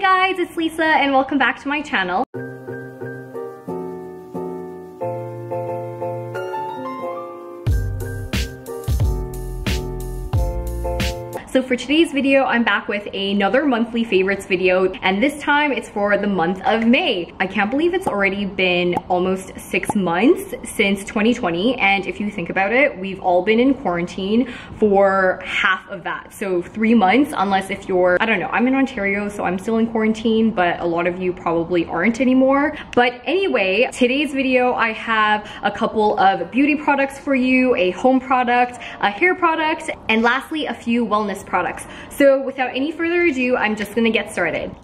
Hey guys, it's Lisa and welcome back to my channel. So for today's video, I'm back with another monthly favorites video, and this time it's for the month of May. I can't believe it's already been almost six months since 2020, and if you think about it, we've all been in quarantine for half of that. So three months, unless if you're, I don't know, I'm in Ontario, so I'm still in quarantine, but a lot of you probably aren't anymore. But anyway, today's video, I have a couple of beauty products for you, a home product, a hair product, and lastly, a few wellness products. So without any further ado, I'm just gonna get started.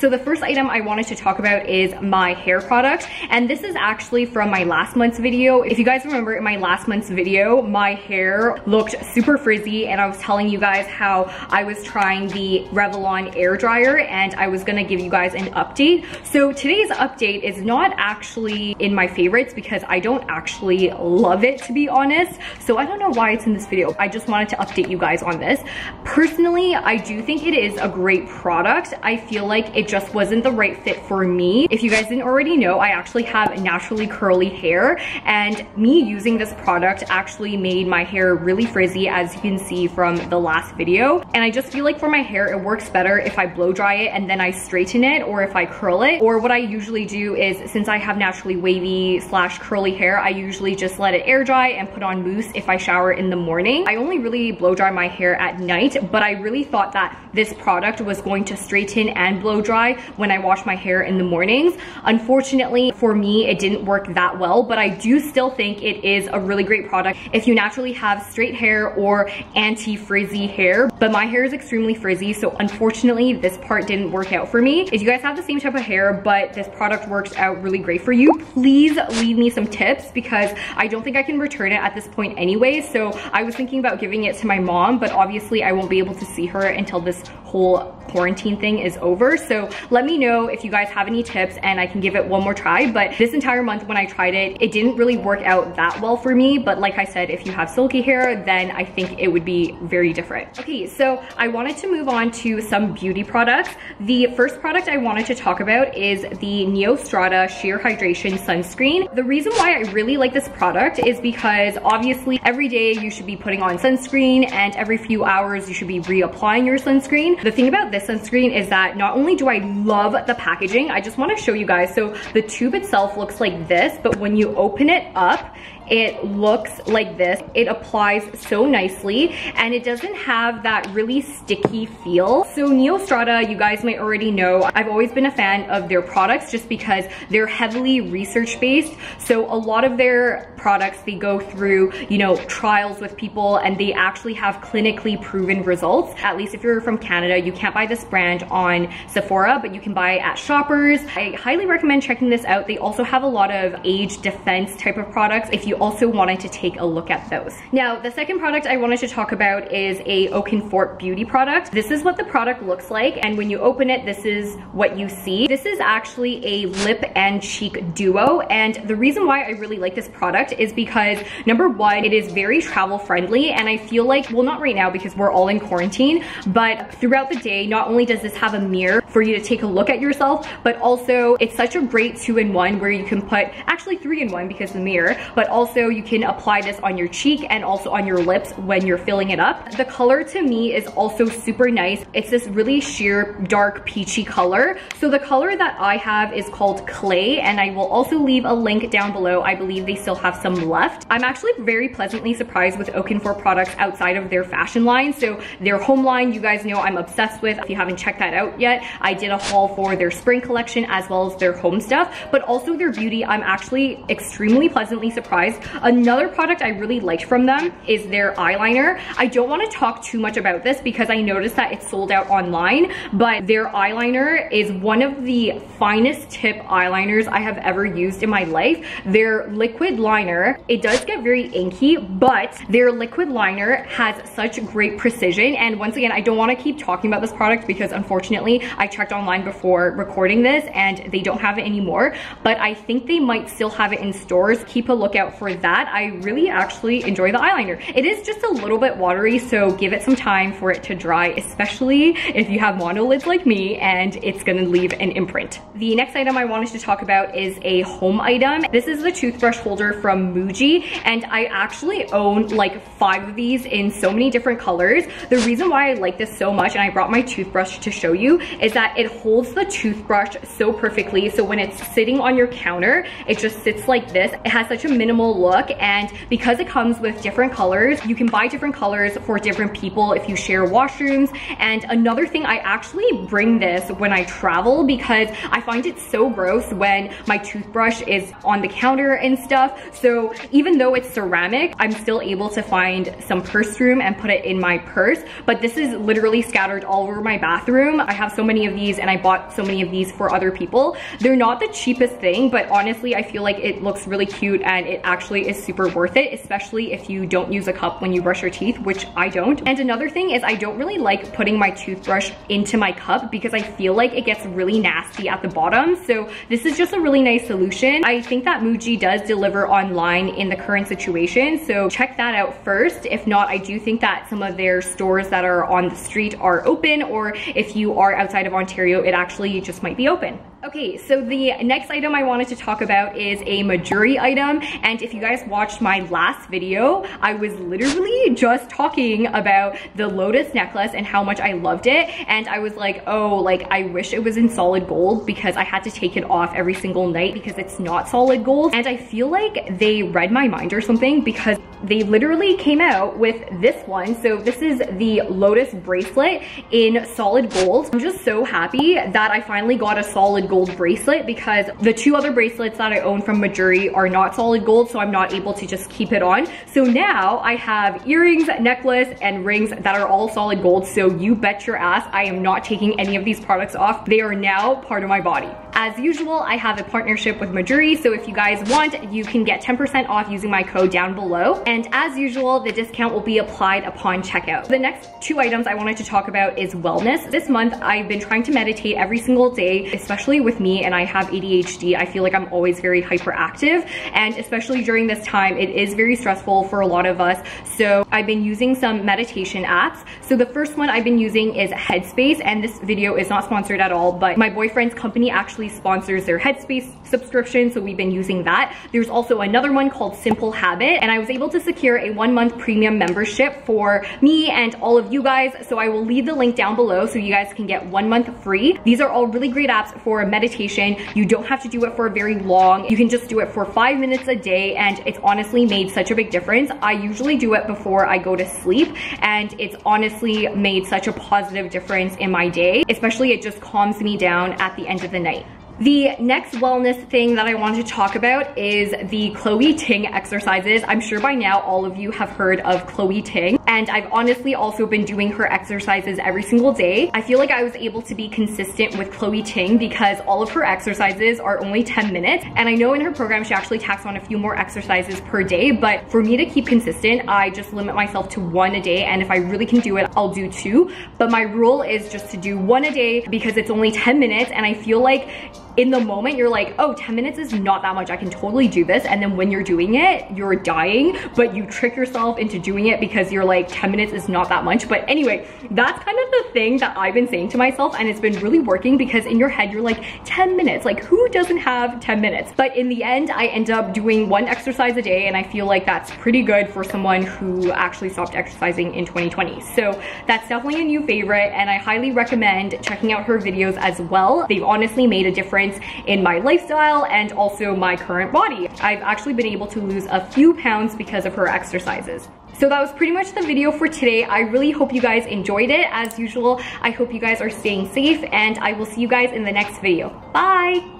So the first item I wanted to talk about is my hair product. And this is actually from my last month's video. If you guys remember in my last month's video, my hair looked super frizzy and I was telling you guys how I was trying the Revlon air dryer and I was gonna give you guys an update. So today's update is not actually in my favorites because I don't actually love it to be honest. So I don't know why it's in this video. I just wanted to update you guys on this. Personally, I do think it is a great product. I feel like it just wasn't the right fit for me. If you guys didn't already know, I actually have naturally curly hair and me using this product actually made my hair really frizzy as you can see from the last video. And I just feel like for my hair, it works better if I blow dry it and then I straighten it or if I curl it. Or what I usually do is since I have naturally wavy slash curly hair, I usually just let it air dry and put on mousse if I shower in the morning. I only really blow dry my hair at night, but I really thought that this product was going to straighten and blow dry dry when I wash my hair in the mornings. Unfortunately, for me, it didn't work that well, but I do still think it is a really great product if you naturally have straight hair or anti-frizzy hair. But my hair is extremely frizzy, so unfortunately, this part didn't work out for me. If you guys have the same type of hair, but this product works out really great for you, please leave me some tips because I don't think I can return it at this point anyway. So I was thinking about giving it to my mom, but obviously I won't be able to see her until this whole quarantine thing is over. So let me know if you guys have any tips and I can give it one more try. But this entire month when I tried it, it didn't really work out that well for me. But like I said, if you have silky hair, then I think it would be very different. Okay, so I wanted to move on to some beauty products. The first product I wanted to talk about is the Neostrata Sheer Hydration Sunscreen. The reason why I really like this product is because obviously every day you should be putting on sunscreen and every few hours you should be reapplying your sunscreen. The thing about this sunscreen is that not only do I love the packaging, I just wanna show you guys. So the tube itself looks like this, but when you open it up, it looks like this. It applies so nicely and it doesn't have that really sticky feel. So Neostrata, you guys might already know, I've always been a fan of their products just because they're heavily research based. So a lot of their products, they go through, you know, trials with people and they actually have clinically proven results. At least if you're from Canada, you can't buy this brand on Sephora, but you can buy it at Shoppers. I highly recommend checking this out. They also have a lot of age defense type of products if you also wanted to take a look at those. Now, the second product I wanted to talk about is a Fort beauty product. This is what the product looks like, and when you open it, this is what you see. This is actually a lip and cheek duo, and the reason why I really like this product is because number one, it is very travel friendly, and I feel like, well, not right now because we're all in quarantine, but throughout the day, not only does this have a mirror for you to take a look at yourself, but also it's such a great two-in-one where you can put, actually three-in-one because the mirror, but also you can apply this on your cheek and also on your lips when you're filling it up. The color to me is also super nice. It's this really sheer dark peachy color. So the color that I have is called Clay and I will also leave a link down below. I believe they still have some left. I'm actually very pleasantly surprised with Oak and Fort products outside of their fashion line. So their home line, you guys know I'm obsessed with. If you haven't checked that out yet, I did a haul for their spring collection as well as their home stuff, but also their beauty. I'm actually extremely pleasantly surprised Another product I really liked from them is their eyeliner. I don't want to talk too much about this because I noticed that it's sold out online, but their eyeliner is one of the finest tip eyeliners I have ever used in my life. Their liquid liner, it does get very inky, but their liquid liner has such great precision. And once again, I don't want to keep talking about this product because unfortunately I I checked online before recording this and they don't have it anymore, but I think they might still have it in stores. Keep a lookout for that. I really actually enjoy the eyeliner. It is just a little bit watery, so give it some time for it to dry, especially if you have monolids like me and it's gonna leave an imprint. The next item I wanted to talk about is a home item. This is the toothbrush holder from Muji and I actually own like five of these in so many different colors. The reason why I like this so much and I brought my toothbrush to show you is that it holds the toothbrush so perfectly. So when it's sitting on your counter, it just sits like this. It has such a minimal look and because it comes with different colors, you can buy different colors for different people if you share washrooms. And another thing, I actually bring this when I travel because I find it so gross when my toothbrush is on the counter and stuff. So even though it's ceramic, I'm still able to find some purse room and put it in my purse. But this is literally scattered all over my bathroom. I have so many of these and I bought so many of these for other people. They're not the cheapest thing, but honestly, I feel like it looks really cute and it actually is super worth it, especially if you don't use a cup when you brush your teeth, which I don't. And another thing is I don't really like putting my toothbrush into my cup because I feel like it gets really nasty at the bottom. So this is just a really nice solution. I think that Muji does deliver online in the current situation. So check that out first. If not, I do think that some of their stores that are on the street are open or if you are outside of Ontario, it actually just might be open. Okay, so the next item I wanted to talk about is a Mejuri item. And if you guys watched my last video, I was literally just talking about the Lotus necklace and how much I loved it. And I was like, oh, like I wish it was in solid gold because I had to take it off every single night because it's not solid gold. And I feel like they read my mind or something because they literally came out with this one. So this is the Lotus bracelet in solid gold. I'm just so happy that I finally got a solid gold bracelet because the two other bracelets that I own from Mejuri are not solid gold, so I'm not able to just keep it on. So now I have earrings, necklace, and rings that are all solid gold. So you bet your ass I am not taking any of these products off. They are now part of my body. As usual, I have a partnership with Mejuri, so if you guys want, you can get 10% off using my code down below. And as usual, the discount will be applied upon checkout. The next two items I wanted to talk about is wellness. This month, I've been trying to meditate every single day, especially with me and I have ADHD. I feel like I'm always very hyperactive and especially during this time, it is very stressful for a lot of us. So I've been using some meditation apps. So the first one I've been using is Headspace and this video is not sponsored at all, but my boyfriend's company actually sponsors their Headspace subscription, so we've been using that. There's also another one called Simple Habit, and I was able to secure a one month premium membership for me and all of you guys, so I will leave the link down below so you guys can get one month free. These are all really great apps for meditation. You don't have to do it for very long. You can just do it for five minutes a day, and it's honestly made such a big difference. I usually do it before I go to sleep, and it's honestly made such a positive difference in my day, especially it just calms me down at the end of the night. The next wellness thing that I want to talk about is the Chloe Ting exercises. I'm sure by now all of you have heard of Chloe Ting and I've honestly also been doing her exercises every single day. I feel like I was able to be consistent with Chloe Ting because all of her exercises are only 10 minutes and I know in her program she actually tacks on a few more exercises per day but for me to keep consistent I just limit myself to one a day and if I really can do it I'll do two but my rule is just to do one a day because it's only 10 minutes and I feel like in the moment you're like, oh, 10 minutes is not that much. I can totally do this. And then when you're doing it, you're dying, but you trick yourself into doing it because you're like, 10 minutes is not that much. But anyway, that's kind of the thing that I've been saying to myself and it's been really working because in your head, you're like 10 minutes, like who doesn't have 10 minutes? But in the end, I end up doing one exercise a day and I feel like that's pretty good for someone who actually stopped exercising in 2020. So that's definitely a new favorite and I highly recommend checking out her videos as well. They've honestly made a difference in my lifestyle and also my current body. I've actually been able to lose a few pounds because of her exercises. So that was pretty much the video for today. I really hope you guys enjoyed it. As usual, I hope you guys are staying safe and I will see you guys in the next video. Bye!